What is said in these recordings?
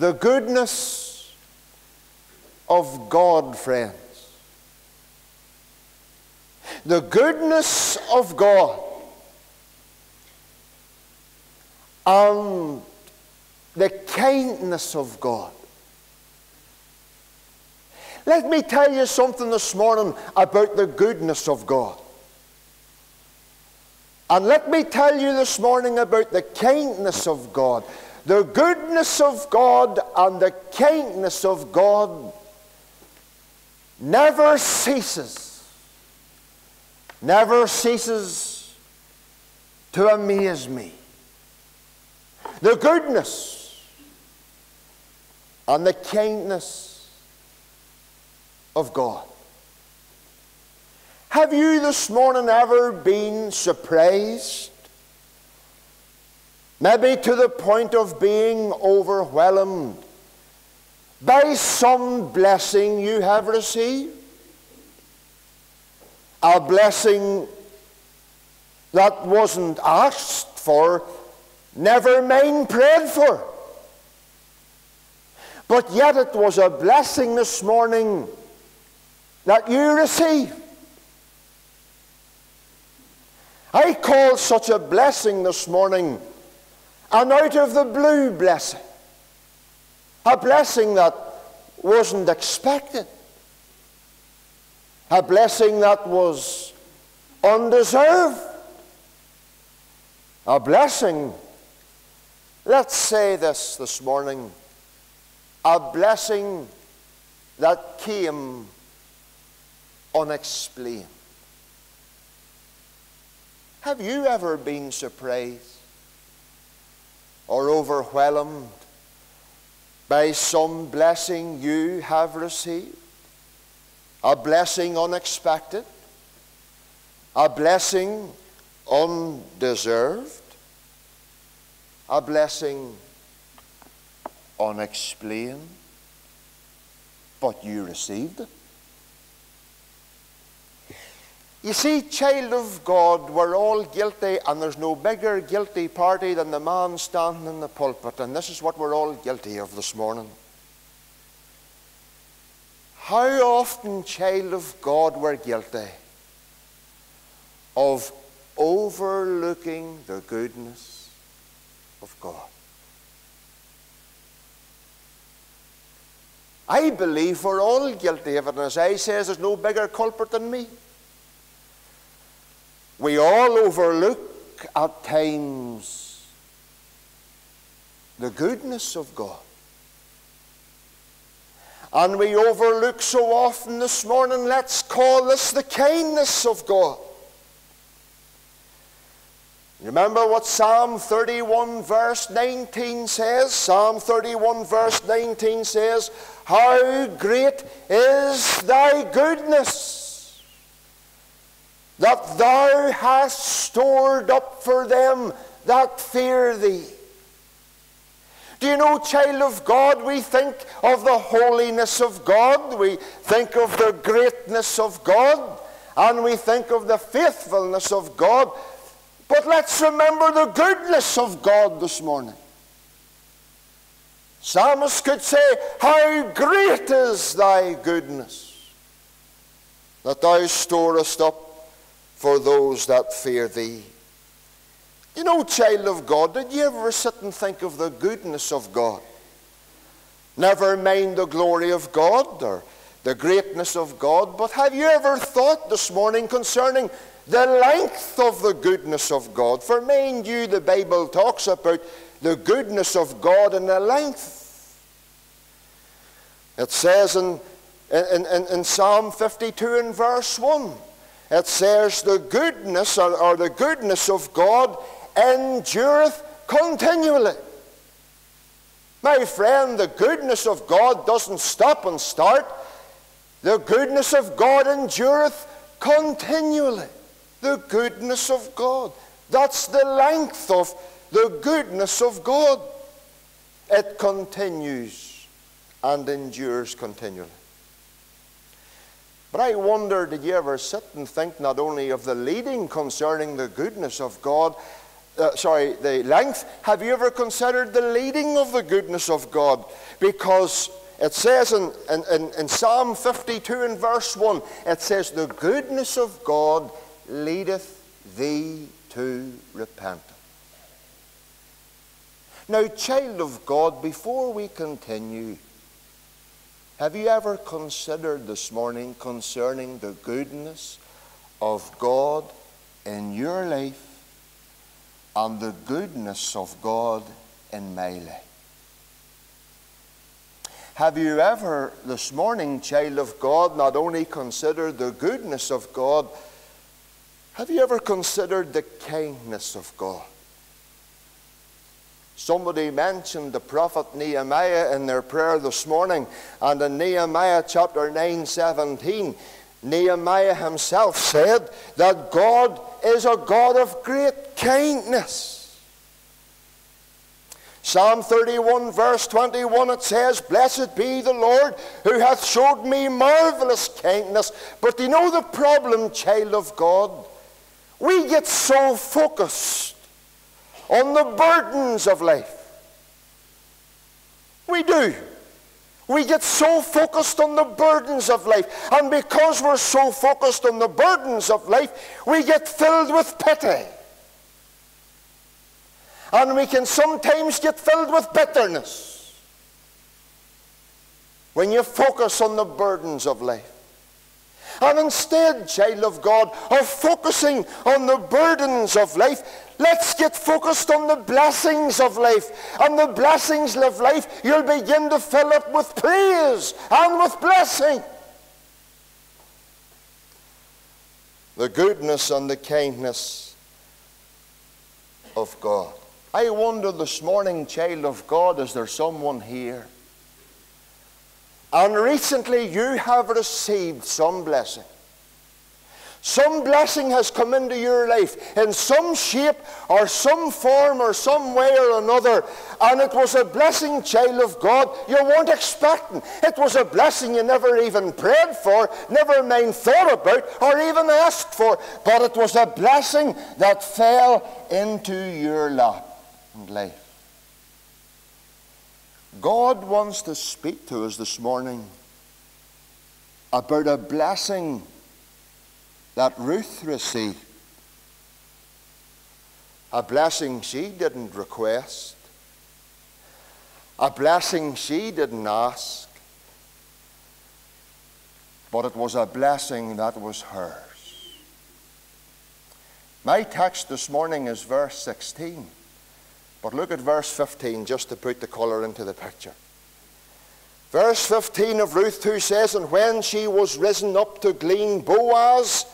The goodness of God, friends. The goodness of God and the kindness of God. Let me tell you something this morning about the goodness of God. And let me tell you this morning about the kindness of God. The goodness of God and the kindness of God never ceases, never ceases to amaze me. The goodness and the kindness of God. Have you this morning ever been surprised? Maybe to the point of being overwhelmed by some blessing you have received? A blessing that wasn't asked for, never mind prayed for. But yet it was a blessing this morning that you received. I call such a blessing this morning an out of the blue blessing. A blessing that wasn't expected. A blessing that was undeserved. A blessing, let's say this this morning, a blessing that came unexplained. Have you ever been surprised or overwhelmed by some blessing you have received? A blessing unexpected? A blessing undeserved? A blessing unexplained? But you received it. You see, child of God, we're all guilty, and there's no bigger guilty party than the man standing in the pulpit, and this is what we're all guilty of this morning. How often, child of God, we're guilty of overlooking the goodness of God. I believe we're all guilty of it, and as I says, there's no bigger culprit than me. We all overlook at times the goodness of God. And we overlook so often this morning, let's call this the kindness of God. Remember what Psalm 31, verse 19 says? Psalm 31, verse 19 says, How great is thy goodness! That thou hast stored up for them that fear thee. Do you know, child of God, we think of the holiness of God, we think of the greatness of God, and we think of the faithfulness of God. But let's remember the goodness of God this morning. Psalmist could say, How great is thy goodness that thou storest up for those that fear thee. You know, child of God, did you ever sit and think of the goodness of God? Never mind the glory of God or the greatness of God, but have you ever thought this morning concerning the length of the goodness of God? For mind you, the Bible talks about the goodness of God and the length. It says in, in, in, in Psalm 52 and verse 1 it says, The goodness or, or the goodness of God endureth continually. My friend, the goodness of God doesn't stop and start. The goodness of God endureth continually. The goodness of God. That's the length of the goodness of God. It continues and endures continually. But I wonder, did you ever sit and think not only of the leading concerning the goodness of God, uh, sorry, the length, have you ever considered the leading of the goodness of God? Because it says in, in, in, in Psalm 52 and verse 1, it says, The goodness of God leadeth thee to repentance. Now, child of God, before we continue, have you ever considered this morning concerning the goodness of God in your life and the goodness of God in my life? Have you ever, this morning, child of God, not only considered the goodness of God, have you ever considered the kindness of God? Somebody mentioned the prophet Nehemiah in their prayer this morning, and in Nehemiah chapter 9 17, Nehemiah himself said that God is a God of great kindness. Psalm 31, verse 21, it says, Blessed be the Lord who hath showed me marvelous kindness. But you know the problem, child of God? We get so focused on the burdens of life. We do. We get so focused on the burdens of life. And because we're so focused on the burdens of life, we get filled with pity. And we can sometimes get filled with bitterness when you focus on the burdens of life. And instead, child of God, of focusing on the burdens of life, let's get focused on the blessings of life. And the blessings of life, you'll begin to fill up with praise and with blessing. The goodness and the kindness of God. I wonder this morning, child of God, is there someone here? And recently you have received some blessing. Some blessing has come into your life in some shape or some form or some way or another. And it was a blessing, child of God, you weren't expecting. It was a blessing you never even prayed for, never mind thought about, or even asked for. But it was a blessing that fell into your lap and life. God wants to speak to us this morning about a blessing that Ruth received. A blessing she didn't request. A blessing she didn't ask. But it was a blessing that was hers. My text this morning is verse 16. But look at verse 15 just to put the colour into the picture. Verse 15 of Ruth 2 says, And when she was risen up to glean, Boaz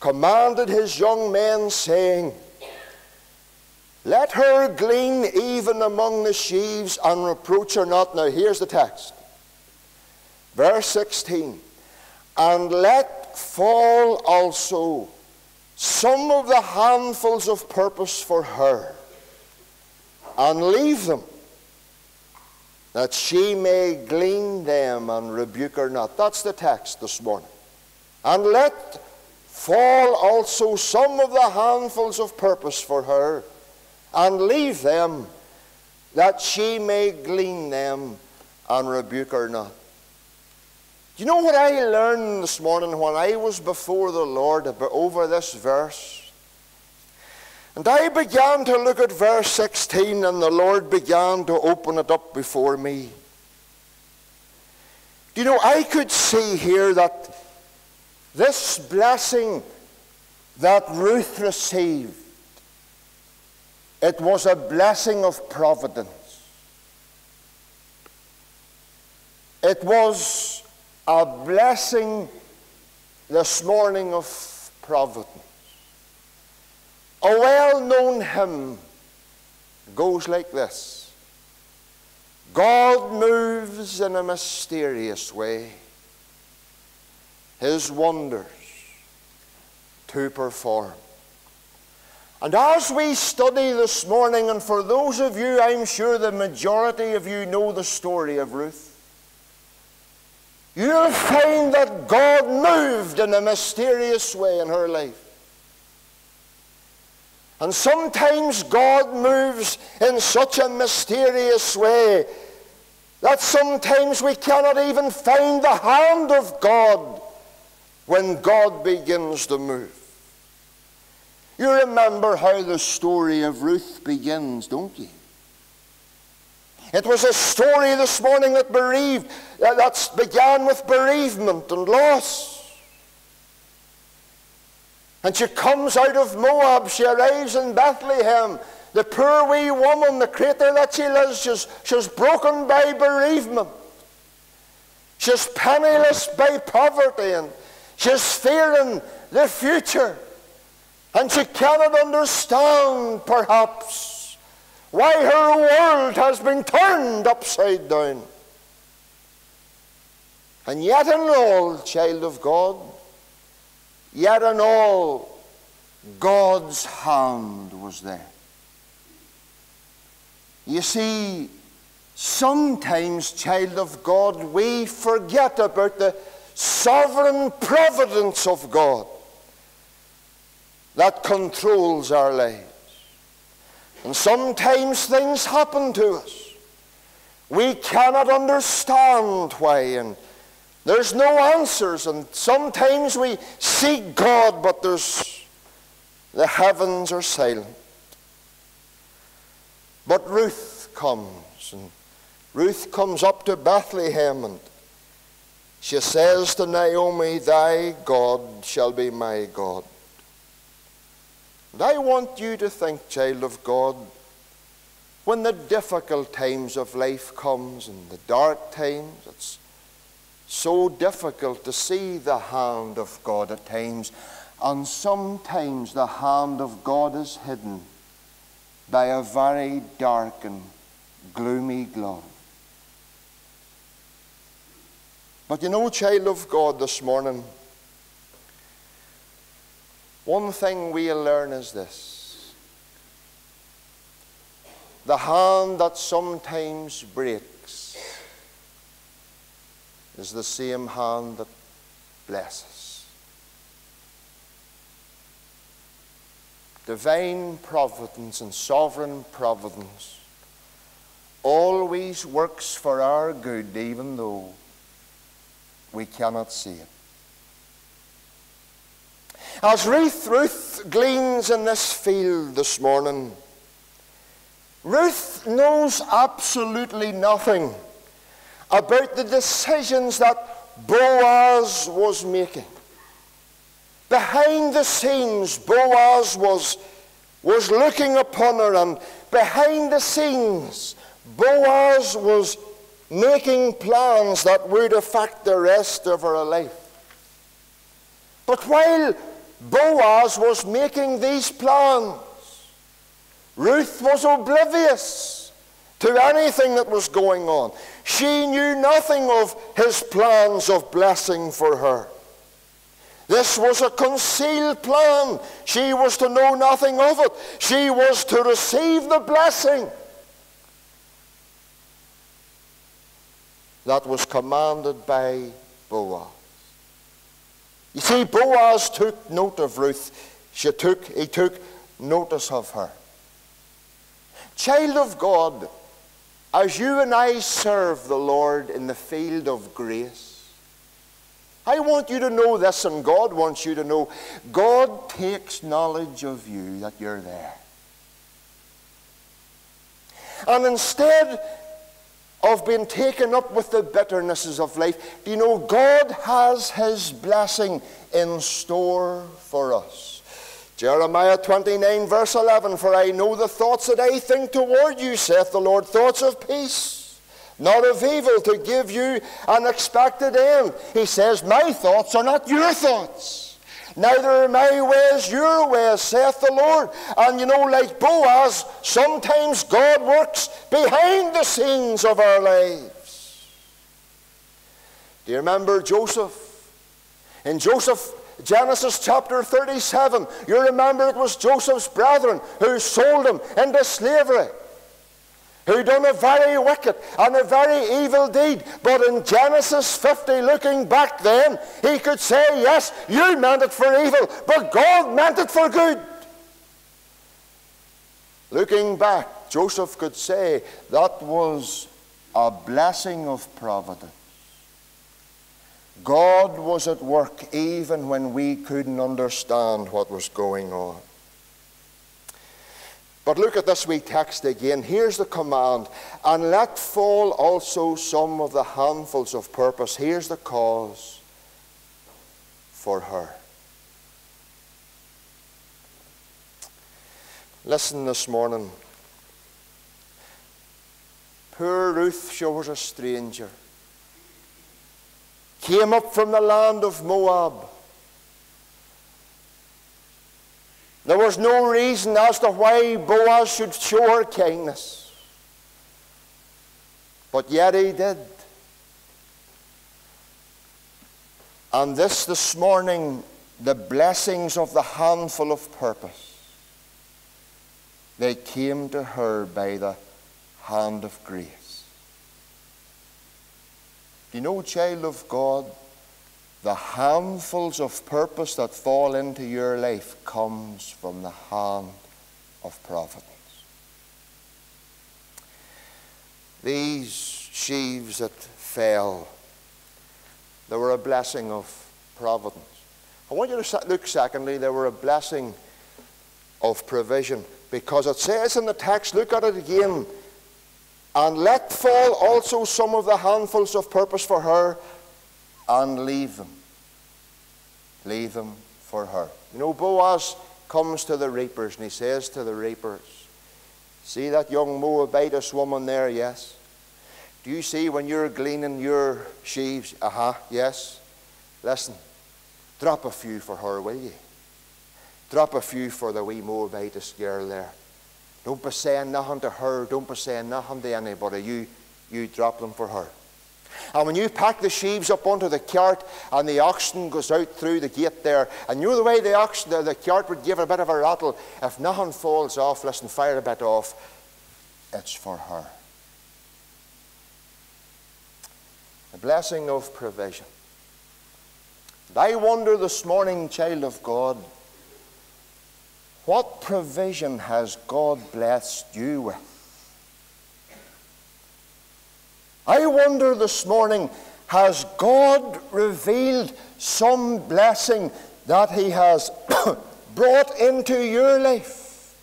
commanded his young men, saying, Let her glean even among the sheaves and reproach her not. Now here's the text. Verse 16, And let fall also some of the handfuls of purpose for her and leave them, that she may glean them and rebuke her not. That's the text this morning. And let fall also some of the handfuls of purpose for her, and leave them, that she may glean them and rebuke her not. You know what I learned this morning when I was before the Lord over this verse? And I began to look at verse 16, and the Lord began to open it up before me. Do you know, I could see here that this blessing that Ruth received, it was a blessing of providence. It was a blessing this morning of providence. A well known hymn goes like this God moves in a mysterious way, his wonders to perform. And as we study this morning, and for those of you, I'm sure the majority of you know the story of Ruth, you'll find that God moved in a mysterious way in her life. And sometimes God moves in such a mysterious way that sometimes we cannot even find the hand of God when God begins to move. You remember how the story of Ruth begins, don't you? It was a story this morning that bereaved, that began with bereavement and loss. And she comes out of Moab. She arrives in Bethlehem. The poor wee woman, the crater that she lives, she's, she's broken by bereavement. She's penniless by poverty and she's fearing the future. And she cannot understand, perhaps, why her world has been turned upside down. And yet, in all, child of God, Yet in all, God's hand was there. You see, sometimes, child of God, we forget about the sovereign providence of God that controls our lives. And sometimes things happen to us. We cannot understand why, and there's no answers, and sometimes we seek God, but there's the heavens are silent. But Ruth comes, and Ruth comes up to Bethlehem, and she says to Naomi, Thy God shall be my God. And I want you to think, child of God, when the difficult times of life comes and the dark times, it's so difficult to see the hand of God at times, and sometimes the hand of God is hidden by a very dark and gloomy glove. But you know, child of God, this morning, one thing we'll learn is this the hand that sometimes breaks is the same hand that blesses. Divine providence and sovereign providence always works for our good, even though we cannot see it. As Ruth, Ruth gleans in this field this morning, Ruth knows absolutely nothing about the decisions that Boaz was making. Behind the scenes, Boaz was, was looking upon her, and behind the scenes, Boaz was making plans that would affect the rest of her life. But while Boaz was making these plans, Ruth was oblivious to anything that was going on. She knew nothing of his plans of blessing for her. This was a concealed plan. She was to know nothing of it. She was to receive the blessing that was commanded by Boaz. You see, Boaz took note of Ruth. She took, he took notice of her. Child of God, as you and I serve the Lord in the field of grace, I want you to know this, and God wants you to know God takes knowledge of you that you're there. And instead of being taken up with the bitternesses of life, do you know God has His blessing in store for us? Jeremiah 29, verse 11 For I know the thoughts that I think toward you, saith the Lord, thoughts of peace, not of evil, to give you an expected end. He says, My thoughts are not your thoughts. Neither are my ways your ways, saith the Lord. And you know, like Boaz, sometimes God works behind the scenes of our lives. Do you remember Joseph? In Joseph Genesis chapter 37, you remember it was Joseph's brethren who sold him into slavery, who done a very wicked and a very evil deed. But in Genesis 50, looking back then, he could say, Yes, you meant it for evil, but God meant it for good. Looking back, Joseph could say that was a blessing of providence. God was at work even when we couldn't understand what was going on. But look at this wee text again. Here's the command and let fall also some of the handfuls of purpose. Here's the cause for her. Listen this morning. Poor Ruth, she was a stranger came up from the land of Moab. There was no reason as to why Boaz should show her kindness. But yet he did. And this this morning, the blessings of the handful of purpose, they came to her by the hand of grace. You know, child of God, the handfuls of purpose that fall into your life comes from the hand of providence. These sheaves that fell, they were a blessing of providence. I want you to look secondly, they were a blessing of provision because it says in the text, look at it again, and let fall also some of the handfuls of purpose for her, and leave them. Leave them for her. You know, Boaz comes to the reapers and he says to the reapers, See that young Moabitess woman there? Yes. Do you see when you're gleaning your sheaves? Uh huh, yes. Listen, drop a few for her, will you? Drop a few for the wee Moabitess girl there. Don't be saying nothing to her. Don't be saying nothing to anybody. You, you drop them for her. And when you pack the sheaves up onto the cart and the oxen goes out through the gate there, and you know the way the oxen, the, the cart would give a bit of a rattle, if nothing falls off, listen, fire a bit off, it's for her. The blessing of provision. And I wonder this morning, child of God, what provision has God blessed you with? I wonder this morning has God revealed some blessing that He has brought into your life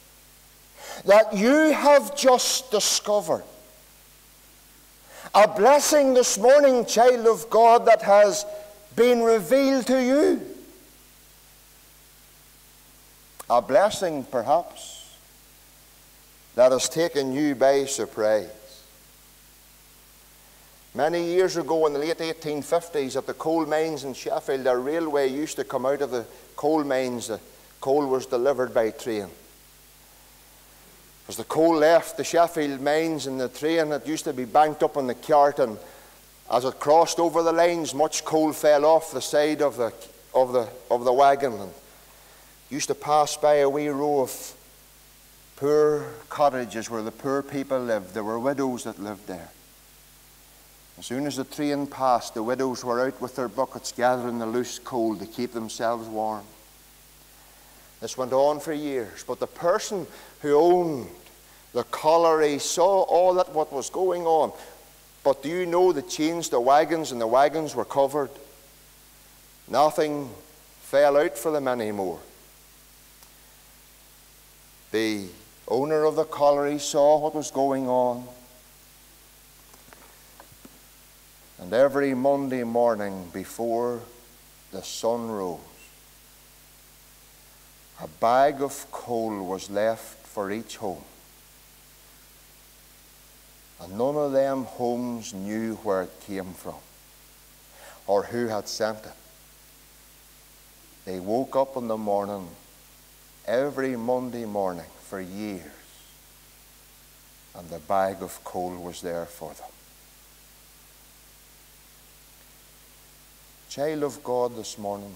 that you have just discovered? A blessing this morning, child of God, that has been revealed to you a blessing perhaps that has taken you by surprise. Many years ago, in the late 1850s, at the coal mines in Sheffield, a railway used to come out of the coal mines. The coal was delivered by train. As the coal left the Sheffield mines and the train, it used to be banked up on the cart, and as it crossed over the lines, much coal fell off the side of the, of the, of the wagon. And used to pass by a wee row of poor cottages where the poor people lived. There were widows that lived there. As soon as the train passed, the widows were out with their buckets gathering the loose coal to keep themselves warm. This went on for years, but the person who owned the colliery saw all that what was going on. But do you know they changed the wagons and the wagons were covered? Nothing fell out for them anymore. The owner of the colliery saw what was going on. And every Monday morning before the sun rose, a bag of coal was left for each home. And none of them homes knew where it came from or who had sent it. They woke up in the morning every Monday morning for years. And the bag of coal was there for them. Child of God this morning,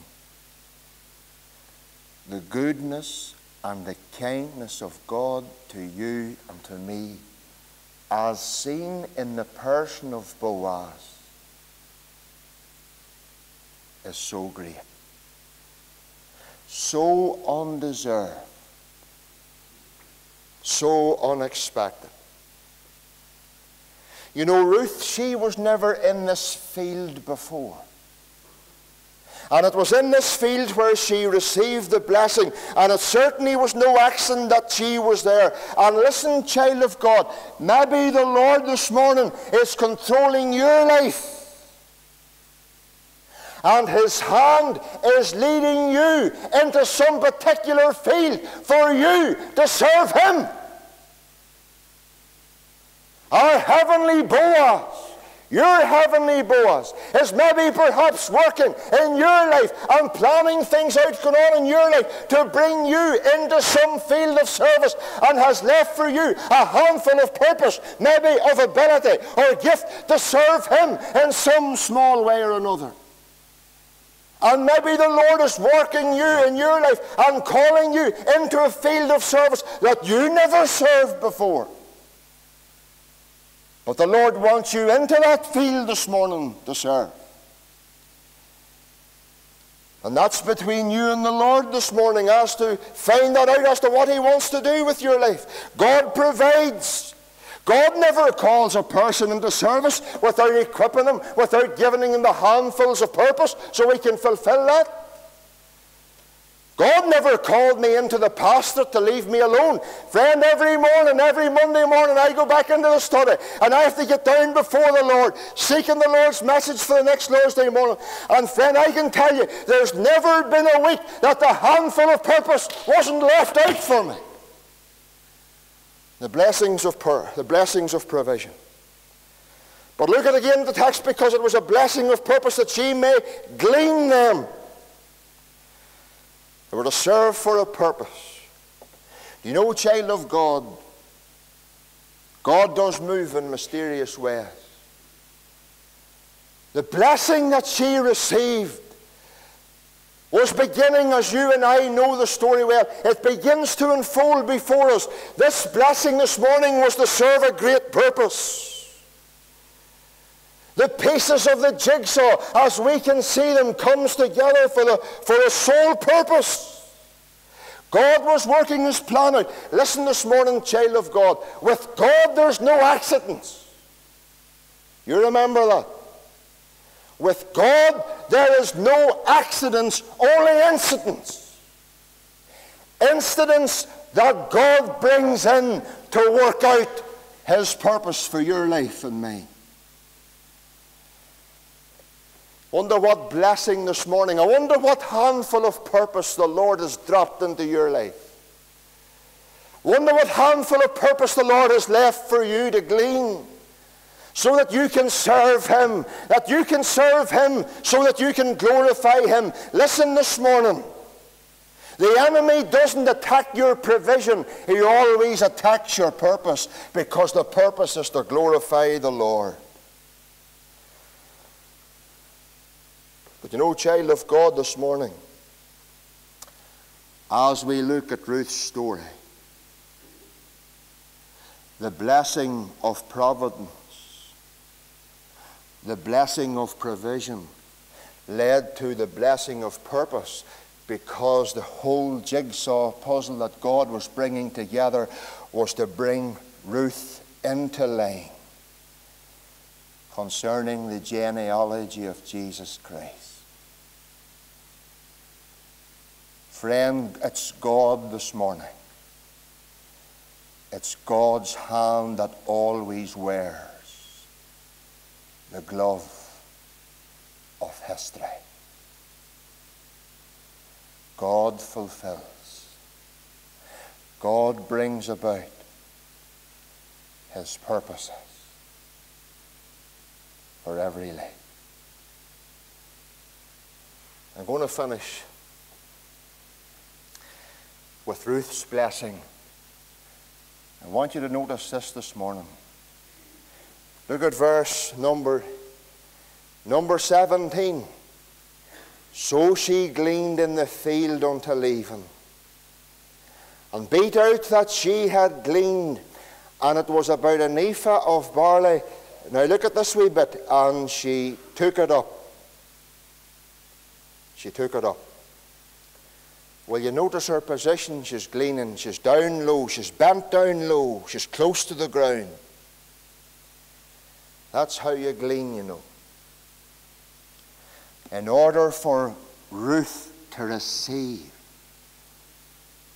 the goodness and the kindness of God to you and to me, as seen in the person of Boaz, is so great so undeserved. so unexpected. You know, Ruth, she was never in this field before. And it was in this field where she received the blessing. And it certainly was no accident that she was there. And listen, child of God, maybe the Lord this morning is controlling your life. And his hand is leading you into some particular field for you to serve him. Our heavenly Boaz your heavenly Boaz is maybe perhaps working in your life and planning things out going on in your life to bring you into some field of service and has left for you a handful of purpose, maybe of ability or gift to serve Him in some small way or another. And maybe the Lord is working you in your life and calling you into a field of service that you never served before. But the Lord wants you into that field this morning to serve. And that's between you and the Lord this morning as to find that out as to what He wants to do with your life. God provides. God never calls a person into service without equipping them, without giving them the handfuls of purpose so he can fulfill that. God never called me into the pastor to leave me alone. Friend, every morning, every Monday morning, I go back into the study and I have to get down before the Lord, seeking the Lord's message for the next Thursday morning. And friend, I can tell you, there's never been a week that the handful of purpose wasn't left out for me. The blessings of, per- the blessings of provision. But look at again the text because it was a blessing of purpose that she may glean them they were to serve for a purpose. You know, child of God, God does move in mysterious ways. The blessing that she received was beginning, as you and I know the story well, it begins to unfold before us. This blessing this morning was to serve a great purpose. The pieces of the jigsaw, as we can see them, comes together for, the, for a sole purpose. God was working his plan out. Listen this morning, child of God. With God, there's no accidents. You remember that? With God, there is no accidents, only incidents. Incidents that God brings in to work out his purpose for your life and mine. Wonder what blessing this morning. I wonder what handful of purpose the Lord has dropped into your life. Wonder what handful of purpose the Lord has left for you to glean so that you can serve Him, that you can serve Him so that you can glorify Him. Listen this morning. The enemy doesn't attack your provision, he always attacks your purpose because the purpose is to glorify the Lord. But you know, child of God, this morning, as we look at Ruth's story, the blessing of providence, the blessing of provision, led to the blessing of purpose because the whole jigsaw puzzle that God was bringing together was to bring Ruth into line concerning the genealogy of Jesus Christ. Friend, it's God this morning. It's God's hand that always wears the glove of history. God fulfills. God brings about his purposes for every life. I'm going to finish with Ruth's blessing. I want you to notice this this morning. Look at verse number, number 17. So she gleaned in the field until even, and beat out that she had gleaned, and it was about an ephah of barley. Now look at this wee bit, and she took it up. She took it up. Will you notice her position? She's gleaning. She's down low. She's bent down low. She's close to the ground. That's how you glean, you know. In order for Ruth to receive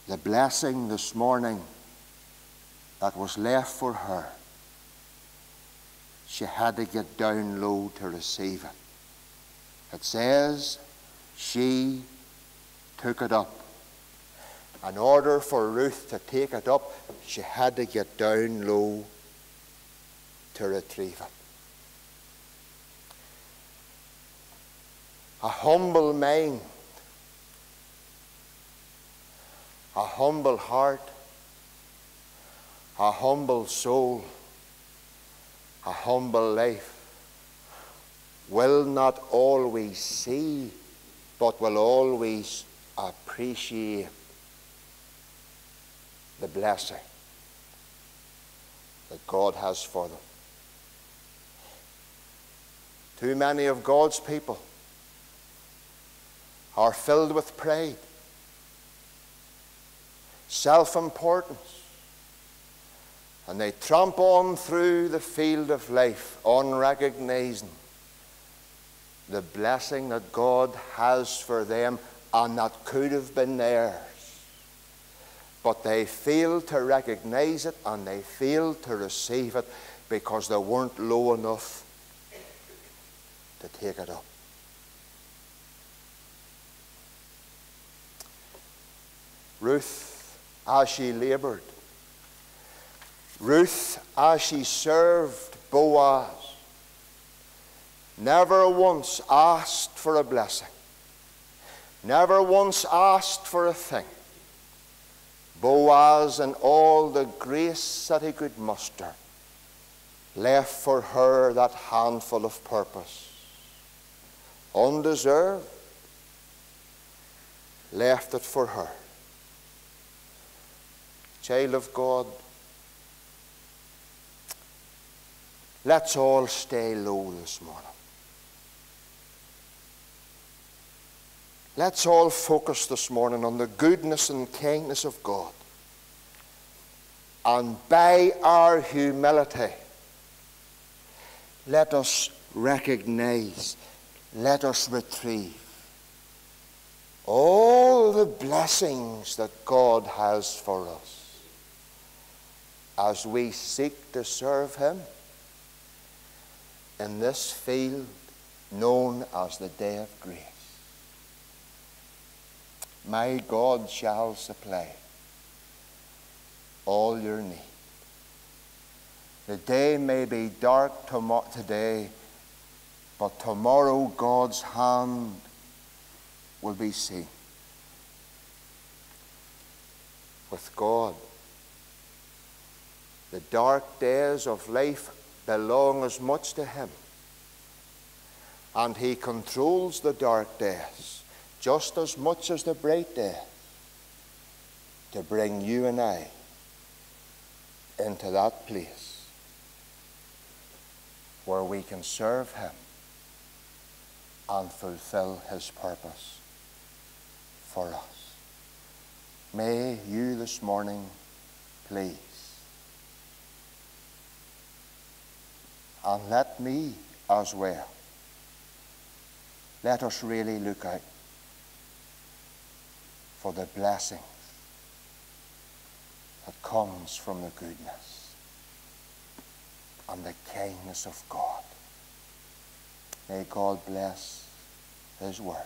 the blessing this morning that was left for her, she had to get down low to receive it. It says she took it up. In order for Ruth to take it up, she had to get down low to retrieve it. A humble mind, a humble heart, a humble soul, a humble life. Will not always see, but will always appreciate the blessing that God has for them. Too many of God's people are filled with pride, self importance, and they tramp on through the field of life unrecognizing the blessing that God has for them and that could have been theirs but they fail to recognize it and they fail to receive it because they weren't low enough to take it up. Ruth, as she labored, Ruth, as she served Boaz, never once asked for a blessing, never once asked for a thing. Boaz and all the grace that he could muster left for her that handful of purpose. Undeserved, left it for her. Child of God, let's all stay low this morning. Let's all focus this morning on the goodness and kindness of God. And by our humility, let us recognize, let us retrieve all the blessings that God has for us as we seek to serve Him in this field known as the day of grace my God shall supply all your need. The day may be dark today, but tomorrow God's hand will be seen. With God, the dark days of life belong as much to Him, and He controls the dark days just as much as the bright day to bring you and I into that place where we can serve Him and fulfill His purpose for us. May you this morning, please, and let me as well, let us really look out for the blessing that comes from the goodness and the kindness of God. May God bless His word.